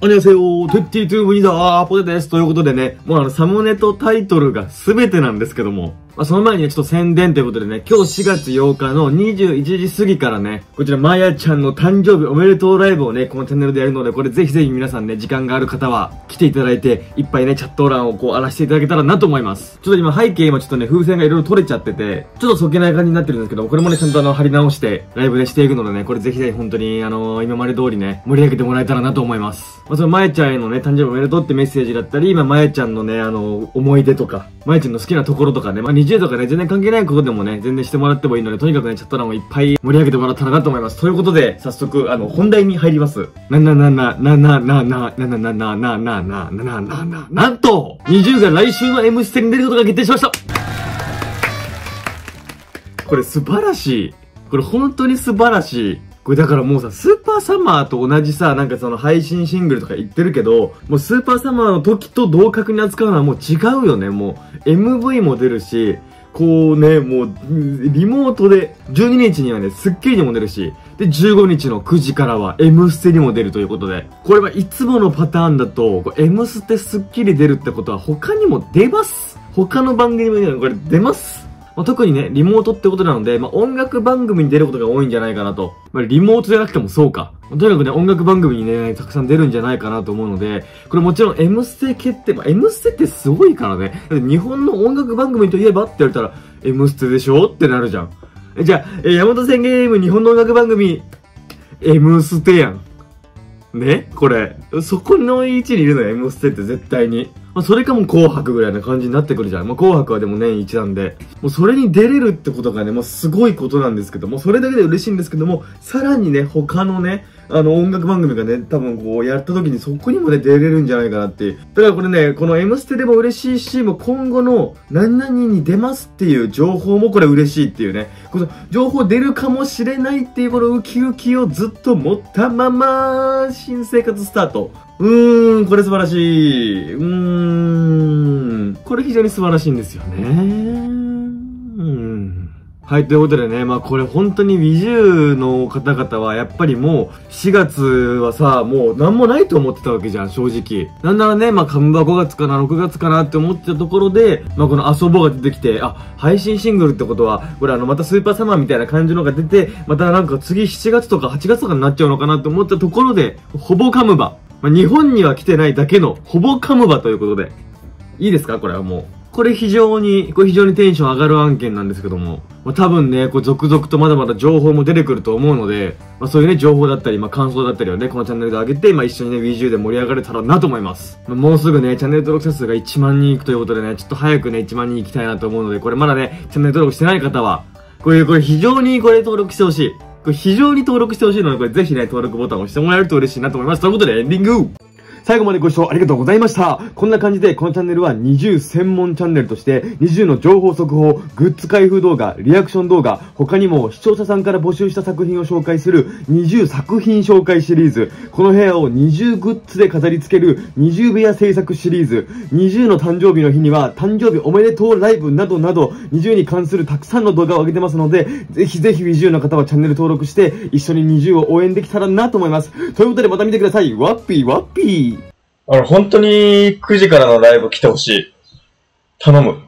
こんにちは、22だー、ポテです。ということでね、もうあの、サムネとタイトルが全てなんですけども、まあ、その前にね、ちょっと宣伝ということでね、今日4月8日の21時過ぎからね、こちら、まやちゃんの誕生日おめでとうライブをね、このチャンネルでやるので、これぜひぜひ皆さんね、時間がある方は来ていただいて、いっぱいね、チャット欄をこう荒らしていただけたらなと思います。ちょっと今背景今ちょっとね、風船がいろいろ取れちゃってて、ちょっとそけない感じになってるんですけど、これもね、ちゃんとあの、貼り直して、ライブでしていくのでね、これぜひぜひ本当に、あのー、今まで通りね、盛り上げてもらえたらなと思います。まあ、そのまやちゃんへのね、誕生日おめでとうってメッセージだったり、今まやちゃんのね、あのー、思い出とか、まやちゃんの好きなところとかね、まあ、20とかね、全然関係ないことでもね、全然してもらってもいいので、とにかくね、チャット欄をいっぱい盛り上げてもらったらなと思います。ということで、早速、あの、本題に入ります。なななな、なななな、なななな、なななな、なななな、なんと !20 が来週の M ステに出ることが決定しましたこれ素晴らしい。これ本当に素晴らしい。これだからもうさ、スーパーサマーと同じさ、なんかその配信シングルとか言ってるけど、もうスーパーサマーの時と同格に扱うのはもう違うよね。もう MV も出るし、こうね、もう、リモートで、12日にはね、スッキリにも出るし、で、15日の9時からは、M ステにも出るということで、これはいつものパターンだと、M ステスッキリ出るってことは他にも出ます。他の番組にもこれ出ます。まあ、特にね、リモートってことなので、まあ、音楽番組に出ることが多いんじゃないかなと。まあ、リモートじゃなくてもそうか。とにかくね、音楽番組にね、たくさん出るんじゃないかなと思うので、これもちろん M ステ決定、まあ、M ステってすごいからね。日本の音楽番組といえばって言われたら、M ステでしょってなるじゃん。じゃあ、えー、山手線ゲーム日本の音楽番組、M ステやん。ね？これ。そこの位置にいるのよ、M ステって絶対に。まあ、それかも紅白ぐらいな感じになってくるじゃん。まあ、紅白はでも年一なんで、もうそれに出れるってことがね、もうすごいことなんですけども、それだけで嬉しいんですけども、さらにね、他のね、あの音楽番組がね、多分こうやった時にそこにもね、出れるんじゃないかなっていう。だからこれね、この M ステでも嬉しいし、もう今後の何々に出ますっていう情報もこれ嬉しいっていうね。この情報出るかもしれないっていうこのウキウキをずっと持ったまま、新生活スタート。うーん、これ素晴らしい。うーん、これ非常に素晴らしいんですよね。はい、ということでね、まあこれ本当に WiiU の方々はやっぱりもう4月はさ、もう何もないと思ってたわけじゃん、正直。なんならね、まあカムバ5月かな、6月かなって思ってたところで、まあこの遊ぼうが出てきて、あ、配信シングルってことは、これあのまたスーパーサマーみたいな感じのが出て、またなんか次7月とか8月とかになっちゃうのかなって思ったところで、ほぼカムバ。まあ日本には来てないだけの、ほぼカムバということで。いいですか？これはもう。これ非常に、これ非常にテンション上がる案件なんですけども、まあ、多分ね、こう続々とまだまだ情報も出てくると思うので、まあ、そういうね、情報だったり、まあ、感想だったりをね、このチャンネルで上げて、まあ、一緒にね、WeU で盛り上がれたらなと思います。まあ、もうすぐね、チャンネル登録者数が1万人いくということでね、ちょっと早くね、1万人行きたいなと思うので、これまだね、チャンネル登録してない方は、これ、これ非常にこれ登録してほしい。これ非常に登録してほしいので、これぜひね、登録ボタンを押してもらえると嬉しいなと思います。ということで、エンディング最後までご視聴ありがとうございました。こんな感じで、このチャンネルは20専門チャンネルとして、20の情報速報、グッズ開封動画、リアクション動画、他にも視聴者さんから募集した作品を紹介する20作品紹介シリーズ、この部屋を20グッズで飾り付ける20部屋制作シリーズ、20の誕生日の日には誕生日おめでとうライブなどなど、20に関するたくさんの動画を上げてますので、ぜひぜひ WiiU の方はチャンネル登録して、一緒に20を応援できたらなと思います。ということでまた見てください。ワッピーワッピーあの、本当に9時からのライブ来てほしい。頼む。